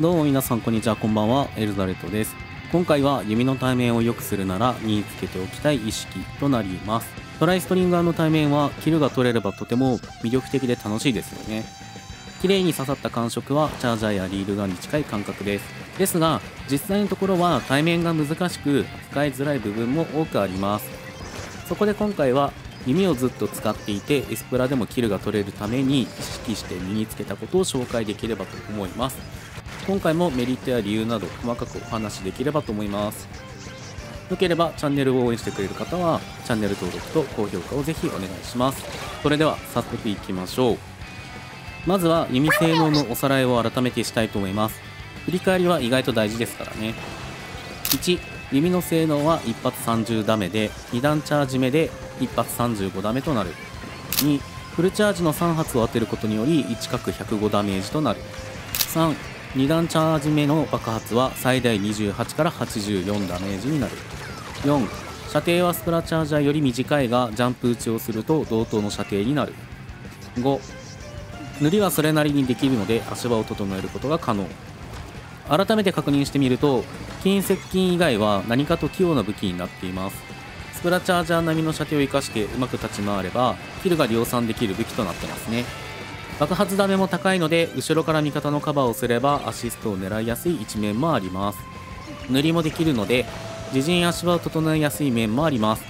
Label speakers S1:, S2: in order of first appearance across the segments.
S1: どうも皆さんこんにちはこんばんはエルザレットです。今回は弓の対面を良くするなら身につけておきたい意識となります。トライストリンガーの対面はキルが取れればとても魅力的で楽しいですよね。綺麗に刺さった感触はチャージャーやリールガンに近い感覚です。ですが実際のところは対面が難しく使いづらい部分も多くあります。そこで今回は弓をずっと使っていてエスプラでもキルが取れるために意識して身につけたことを紹介できればと思います。今回もメリットや理由など細かくお話しできればと思います。よければチャンネルを応援してくれる方はチャンネル登録と高評価をぜひお願いします。それでは早速いきましょう。まずは弓性能のおさらいを改めてしたいと思います。振り返りは意外と大事ですからね。1弓の性能は一発30ダメで2段チャージ目で一発35ダメとなる。2フルチャージの3発を当てることにより1角105ダメージとなる。3 2段チャージ目の爆発は最大28から84ダメージになる。4射程はスプラチャージャーより短いがジャンプ打ちをすると同等の射程になる。5塗りはそれなりにできるので足場を整えることが可能。改めて確認してみると近接近以外は何かと器用な武器になっています。スプラチャージャー並みの射程を生かしてうまく立ち回ればキルが量産できる武器となってますね。爆発ダメも高いので後ろから味方のカバーをすればアシストを狙いやすい一面もあります。塗りもできるので自陣足場を整えやすい面もあります。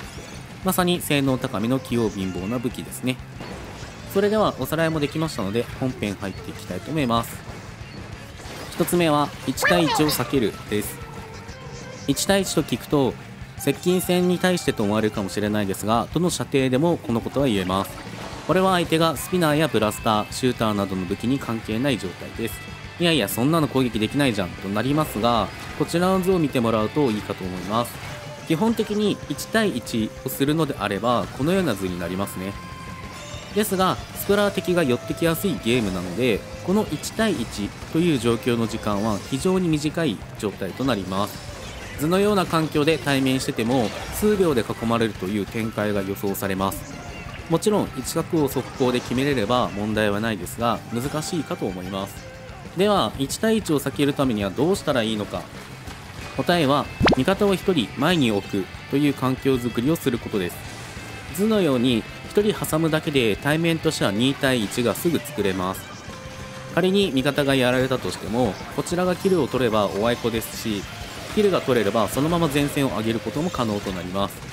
S1: まさに性能高めの器用貧乏な武器ですね。それではおさらいもできましたので本編入っていきたいと思います。1つ目は1対1を避けるです。1対1と聞くと接近戦に対してと思われるかもしれないですがどの射程でもこのことは言えます。これは相手がスピナーやブラスター、シューターなどの武器に関係ない状態です。いやいや、そんなの攻撃できないじゃんとなりますが、こちらの図を見てもらうといいかと思います。基本的に1対1をするのであれば、このような図になりますね。ですが、スプラー敵が寄ってきやすいゲームなので、この1対1という状況の時間は非常に短い状態となります。図のような環境で対面してても、数秒で囲まれるという展開が予想されます。もちろん1角を速攻で決めれれば問題はないですが難しいかと思います。では1対1を避けるためにはどうしたらいいのか。答えは味方を1人前に置くという環境づくりをすることです。図のように1人挟むだけで対面としては2対1がすぐ作れます。仮に味方がやられたとしてもこちらがキルを取ればおあいこですしキルが取れればそのまま前線を上げることも可能となります。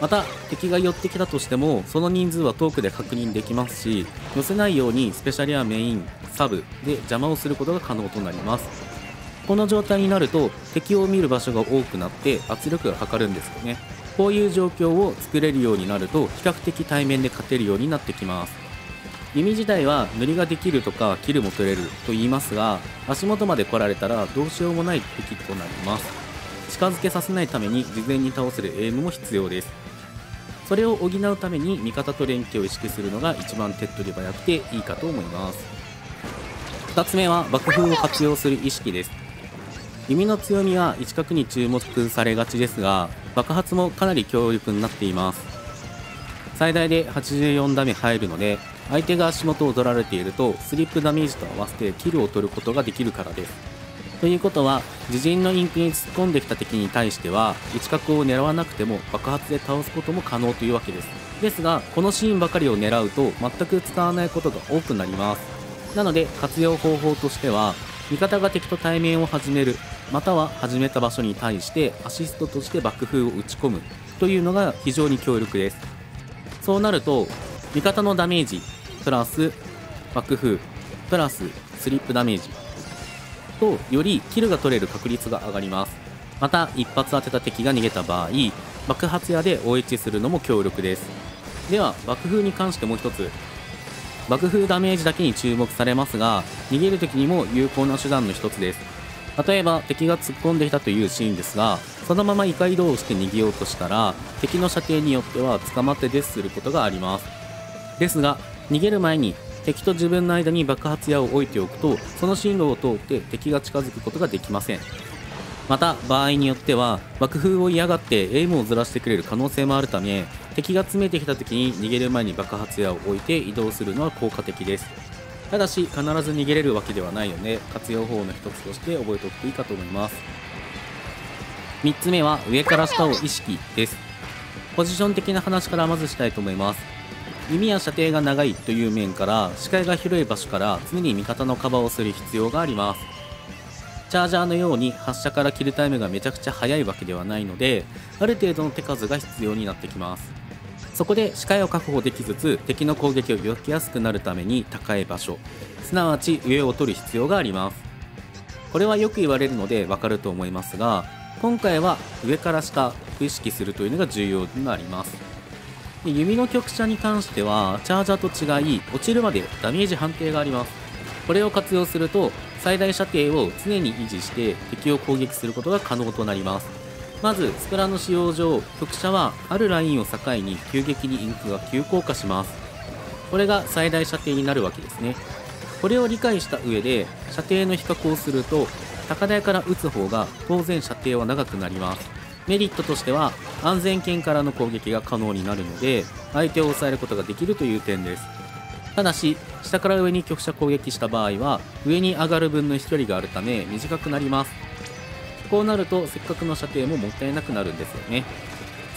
S1: また敵が寄ってきたとしてもその人数は遠くで確認できますし寄せないようにスペシャルやメインサブで邪魔をすることが可能となります。この状態になると敵を見る場所が多くなって圧力がかかるんですよね。こういう状況を作れるようになると比較的対面で勝てるようになってきます。弓自体は塗りができるとかキルも取れると言いますが足元まで来られたらどうしようもない敵となります。近づけさせないために事前に倒せるエイムも必要です。それを補うために味方と連携を意識するのが一番手っ取り早くていいかと思います。2つ目は爆風を活用する意識です。弓の強みは一角に注目されがちです。が爆発もかなり強力になっています。最大で84ダメ入るので相手が足元を取られているとスリップダメージと合わせてキルを取ることができるからです。ということは自陣のインクに突っ込んできた敵に対しては一角を狙わなくても爆発で倒すことも可能というわけです。ですがこのシーンばかりを狙うと全く使わないことが多くなります。なので活用方法としては味方が敵と対面を始めるまたは始めた場所に対してアシストとして爆風を打ち込むというのが非常に強力です。そうなると味方のダメージプラス爆風プラススリップダメージとよりキルが取れる確率が上がります。また一発当てた敵が逃げた場合爆発矢で OH するのも強力です。では爆風に関してもう一つ。爆風ダメージだけに注目されますが逃げる時にも有効な手段の一つです。例えば敵が突っ込んできたというシーンですがそのまま異界移動をして逃げようとしたら敵の射程によっては捕まってデスすることがあります。ですが逃げる前に敵と自分の間に爆発矢を置いておくとその進路を通って敵が近づくことができません。また場合によっては爆風を嫌がってエイムをずらしてくれる可能性もあるため敵が詰めてきた時に逃げる前に爆発矢を置いて移動するのは効果的ですただし必ず逃げれるわけではないので活用法の一つとして覚えておくといいかと思います。3つ目は上から下を意識です。ポジション的な話からまずしたいと思います。弓や射程が長いという面から視界が広い場所から常に味方のカバーをする必要があります。チャージャーのように発射からキルタイムがめちゃくちゃ速いわけではないのである程度の手数が必要になってきます。そこで視界を確保できつつ敵の攻撃を避けやすくなるために高い場所すなわち上を取る必要があります。これはよく言われるのでわかると思いますが今回は上から下を意識するというのが重要になります。で弓の局射に関してはチャージャーと違い落ちるまでダメージ判定があります。これを活用すると最大射程を常に維持して敵を攻撃することが可能となります。まずスプラの使用上局者はあるラインを境に急激にインクが急降下します。これが最大射程になるわけですね。これを理解した上で射程の比較をすると高台から撃つ方が当然射程は長くなります。メリットとしては安全圏からの攻撃が可能になるので相手を抑えることができるという点です。ただし下から上に局者攻撃した場合は上に上がる分の飛距離があるため短くなります。こうなるとせっかくの射程ももったいなくなるんですよね。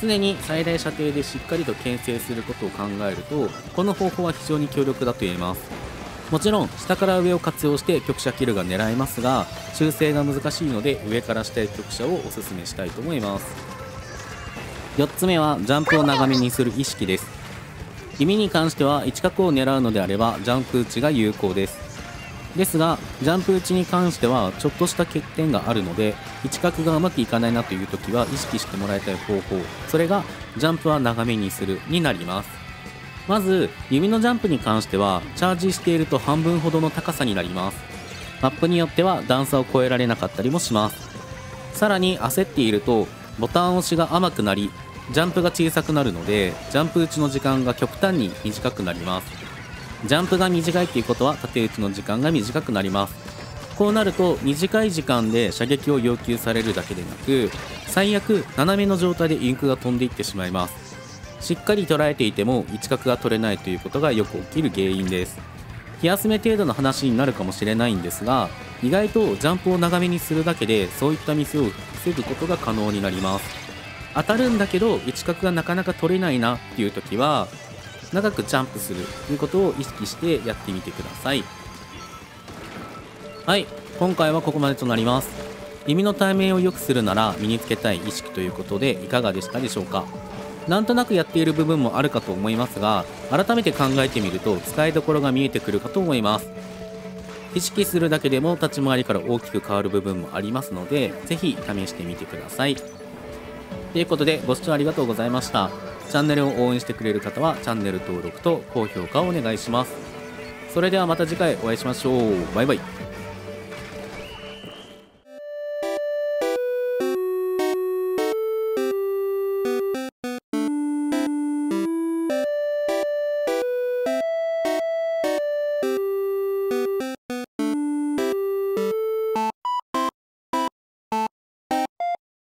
S1: 常に最大射程でしっかりと牽制することを考えるとこの方法は非常に強力だと言えます。もちろん下から上を活用して局射キルが狙えますが修正が難しいので上から下へ局射をお勧めしたいと思います。4つ目はジャンプを長めにする意識です。弓に関しては1角を狙うのであればジャンプ打ちが有効です。ですがジャンプ打ちに関してはちょっとした欠点があるので位置角がうまくいかないなという時は意識してもらいたい方法。それがジャンプは長めにするになります。まず弓のジャンプに関してはチャージしていると半分ほどの高さになります。マップによっては段差を越えられなかったりもします。さらに焦っているとボタン押しが甘くなりジャンプが小さくなるのでジャンプ打ちの時間が極端に短くなります。ジャンプが短いっていうことは縦打ちの時間が短くなります。こうなると短い時間で射撃を要求されるだけでなく最悪斜めの状態でインクが飛んでいってしまいます。しっかり捉えていても位置角が取れないということがよく起きる原因です。気休め程度の話になるかもしれないんですが意外とジャンプを長めにするだけでそういったミスを防ぐことが可能になります。当たるんだけど位置角がなかなか取れないなっていう時は長くジャンプするということを意識してやってみてください。はい今回はここまでとなります。耳の対面を良くするなら身につけたい意識ということでいかがでしたでしょうか？なんとなくやっている部分もあるかと思いますが改めて考えてみると使いどころが見えてくるかと思います。意識するだけでも立ち回りから大きく変わる部分もありますので是非試してみてください。ということでご視聴ありがとうございました。チャンネルを応援してくれる方はチャンネル登録と高評価をお願いします。それではまた次回お会いしましょう。バイバイ。